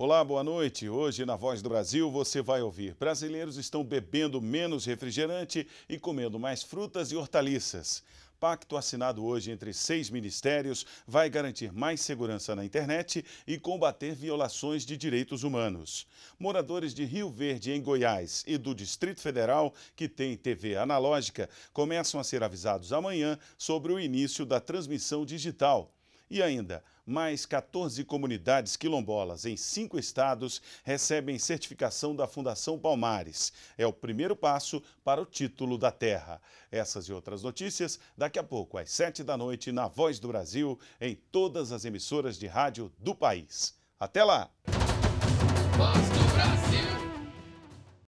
Olá, boa noite. Hoje na Voz do Brasil você vai ouvir: brasileiros estão bebendo menos refrigerante e comendo mais frutas e hortaliças. Pacto assinado hoje entre seis ministérios vai garantir mais segurança na internet e combater violações de direitos humanos. Moradores de Rio Verde, em Goiás, e do Distrito Federal, que tem TV analógica, começam a ser avisados amanhã sobre o início da transmissão digital. E ainda, mais 14 comunidades quilombolas em cinco estados recebem certificação da Fundação Palmares. É o primeiro passo para o título da terra. Essas e outras notícias daqui a pouco, às sete da noite, na Voz do Brasil, em todas as emissoras de rádio do país. Até lá! Brasil.